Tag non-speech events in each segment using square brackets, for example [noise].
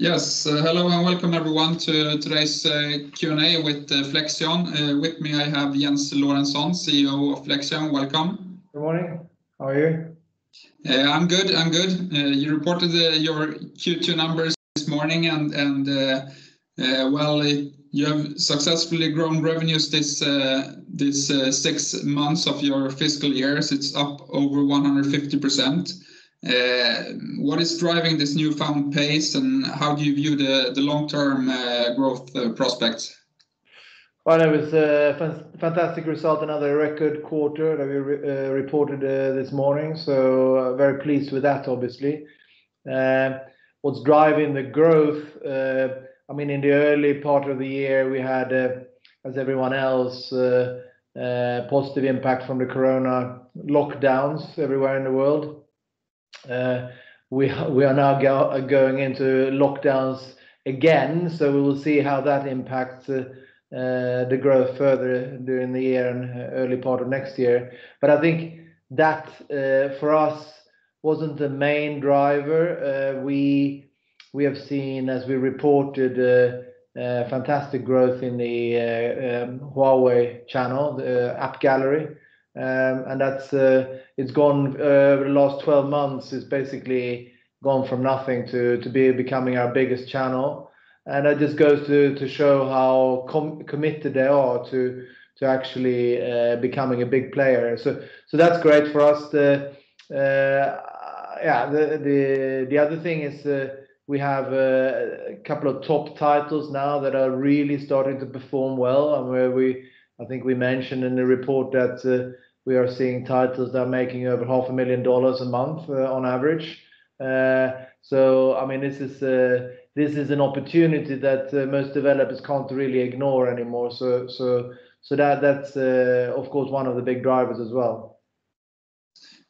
Yes. Uh, hello and welcome everyone to today's uh, Q&A with uh, Flexion. With me, I have Jens Lauritzson, CEO of Flexion. Welcome. Good morning. How are you? I'm good. I'm good. Uh you reported your Q2 numbers this morning, and well, you have successfully grown revenues this six months of your fiscal years. It's up over 150%. Uh, what is driving this newfound pace, and how do you view the long-term uh, growth uh, prospects? Well, it was a fantastic result, another record quarter that we reported this morning. So very pleased with that, obviously. Um, what's driving the growth, I mean, in the early part of the year, we had, as everyone else, positive impact from the corona lockdowns everywhere in the world. We are now going into lockdowns again, so we will see how that impacts uh, the growth further during the year and early part of next year. But I think that, uh, for us, wasn't the main driver. Uh, we have seen, as we reported, fantastic growth in the um, Huawei channel, the Um, AppGallery. Uh, Over uh, the last 12 months, it's basically gone from nothing to be becoming our biggest channel. And that just goes to show how committed they are to actually uh, becoming a big player. So that's great for us. Yeah, the the other thing is we have a couple of top titles now that are really starting to perform well, and where I think we mentioned in the report that we are seeing titles that are making over half a million dollars a month on average. Uh so I mean, this is uh this is an opportunity that most developers can't really ignore anymore. So, that's, of course, one of the big drivers as well.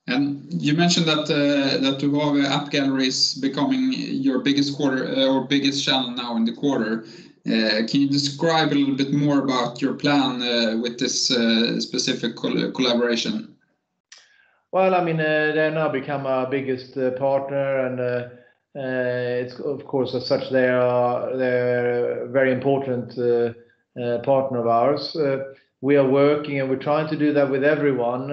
And you mentioned that the App Gallery is becoming your biggest quarter uh or biggest channel now in the quarter. Uh, can you describe a little bit more about your plan uh, with this uh, specific collaboration? Well, I mean, they now become our biggest partner, and it's of course, as such, they're a very important partner of ours. We are working, and we're trying to do that with everyone,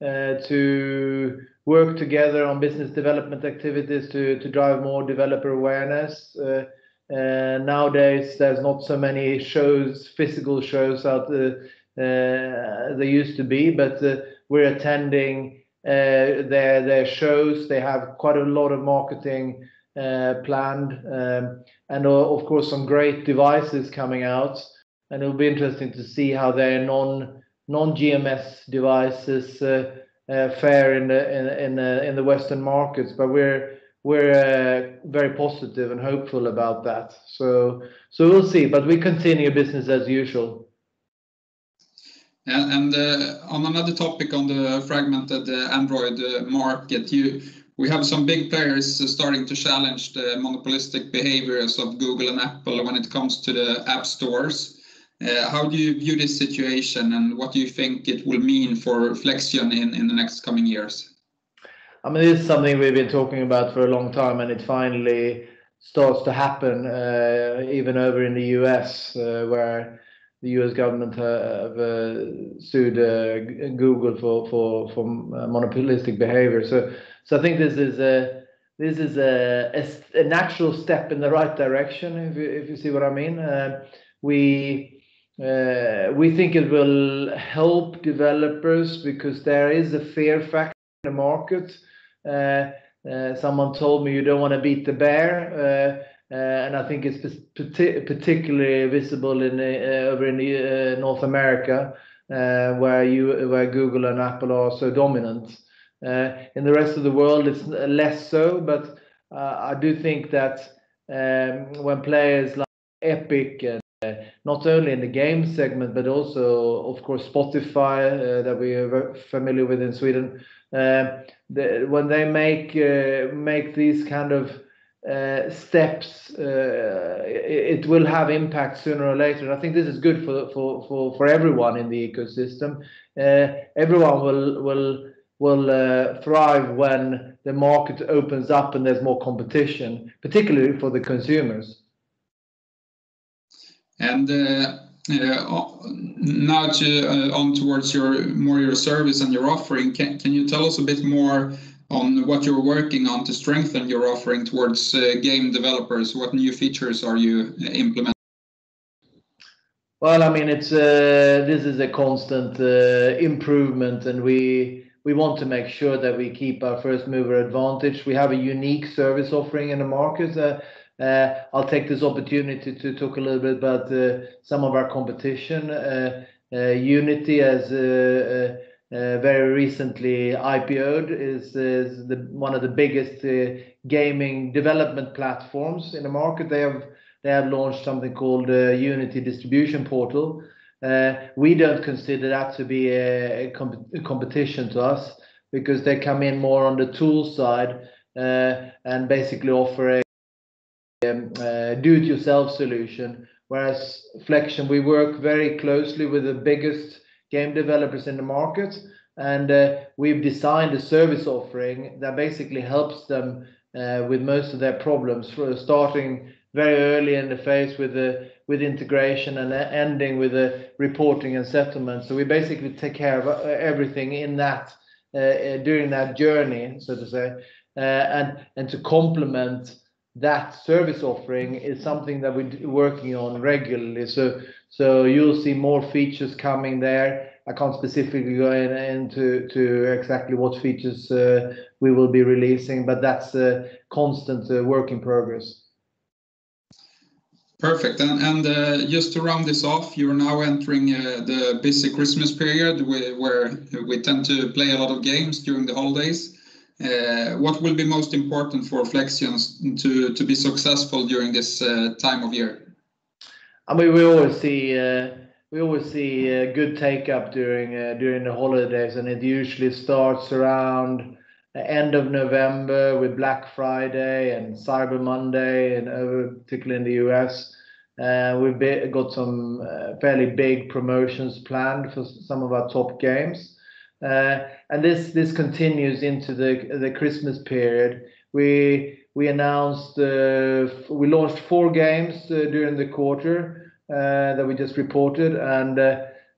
to work together on business development activities to drive more developer awareness. Uh, nowadays, there's not so many shows, physical shows out uh, uh, there used to be, but we're attending their shows. They have quite a lot of marketing planned, um, and of course, some great devices coming out, and it'll be interesting to see how their non-GMS devices fare in the Western markets. But we're Uh, very positive and hopeful about that. So so we'll see, but we continue business as usual. And uh, on another topic on the fragmented uh, Android market, you we have some big players starting to challenge the monopolistic behaviors of Google and Apple when it comes to the app stores. How do you view this situation, and what do you think it will mean for Flexion in the next coming years? I mean, this is something we've been talking about for a long time, and it finally starts to happen, uh, even over in the U.S., uh, where the U.S. government have uh, sued Google for monopolistic behavior. So, so I think this is a this is a a natural step in the right direction, if you see what I mean. We we think it will help developers because there is a fear factor in the market. Uh, uh, someone told me you don't want to beat the bear, uh, and I think it's particularly visible over in North America, where you where Google and Apple are so dominant. In the rest of the world, it's less so, but I do think that um, when players like Epic, not only in the game segment, but also, of course, Spotify, that we are familiar with in Sweden, when they make uh, make these kind of uh, steps, uh, it will have impact sooner or later. I think this is good for for for, for everyone in the ecosystem. Everyone will will will thrive when the market opens up and there's more competition, particularly for the consumers. Uh, now uh, on towards your more your service and your offering, can you tell us a bit more on what you're working on to strengthen your offering towards uh, game developers? What new features are you implementing? Well, I mean, it's this is a constant improvement, and we we want to make sure that we keep our first-mover advantage. We have a unique service offering in the market. Uh, I'll take this opportunity to talk a little bit about uh, some of our competition. Uh, Unity has very recently IPO'd, is one of the biggest gaming development platforms in the market. They have launched something called Unity Distribution Portal. We don't consider that to be a competition to us because they come in more on the tool side, and basically offer Um, uh, do-it-yourself solution. Whereas Flexion, we work very closely with the biggest game developers in the market, and uh, we've designed a service offering that basically helps them uh, with most of their problems, starting very early in the phase with the with integration and ending with the reporting and settlement. So we basically take care of everything in that uh during that journey, so to say. And and to complement that service offering is something that we're working on regularly. So, so you'll see more features coming there. I can't specifically go into to exactly what features uh, we will be releasing, but that's a constant uh, work in progress. Perfect. And uh, just to round this off, you're now entering the busy Christmas period where we tend to play a lot of games during the holidays. Uh, what will be most important for Flexion to be successful during this uh, time of year? I mean, We always see uh, a good take-up during the holidays, and it usually starts around the end of November with Black Friday and Cyber Monday, particularly in the U.S. We've got some fairly big promotions planned for some of our top games. Uh, and this this continues into the the Christmas period. We we announced uh, we launched four games uh, during the quarter that we just reported, and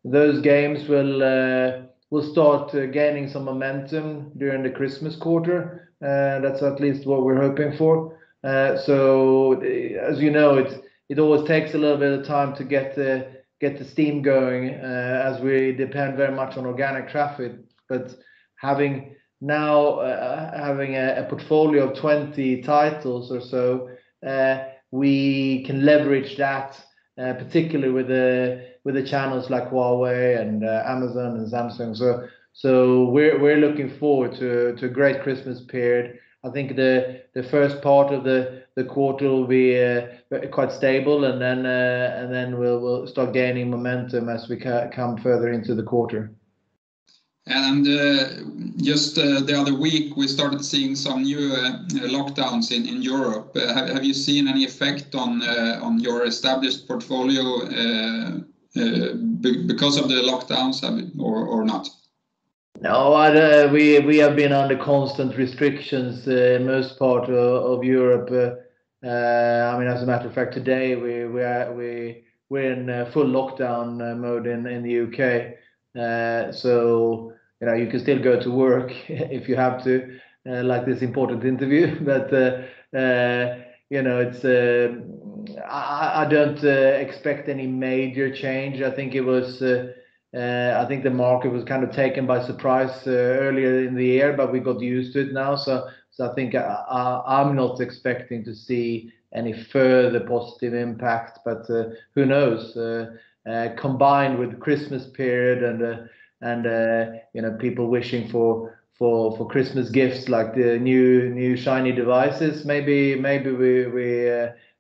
those games will start gaining some momentum during the Christmas quarter. That's at least what we're hoping for. So as you know, it always takes a little bit of time to get the steam going, uh, as we depend very much on organic traffic. But having now uh, having a portfolio of 20 titles or so, uh, we can leverage that, particularly with the with the channels like Huawei and Amazon and Samsung. So so we're looking forward to to a great Christmas period. I think the first part of the quarter will be uh, quite stable, and then uh, and then we'll start gaining momentum as we come further into the quarter. And uh, just the other week, we started seeing some new lockdowns in Europe. Have you seen any effect on your established portfolio because of the lockdowns or not? No, uh, we we have been under constant restrictions uh, in most part of Europe. Uh, uh, I mean, as a matter of fact, today, we we are, we we're in full lockdown mode in in the U.K. So you know you can still go to work [laughs] if you have to, like this important interview. [laughs] But you know it's um, I don't expect any major change. I think Uh, the market was kind of taken by surprise uh, earlier in the year, but we got used to it now. So I think uh, I'm not expecting to see any further positive impact, but who knows? Combined with Christmas period and and you know, people wishing for for Christmas gifts like the new new shiny devices, maybe maybe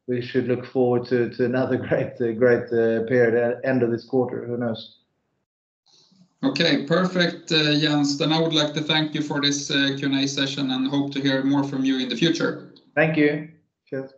we should look forward to another [laughs] great period at end of this quarter. Who knows? Okay, perfect, uh, Jens. Then I would like to thank you for this uh, Q&A session and hope to hear more from you in the future. Thank you. Cheers.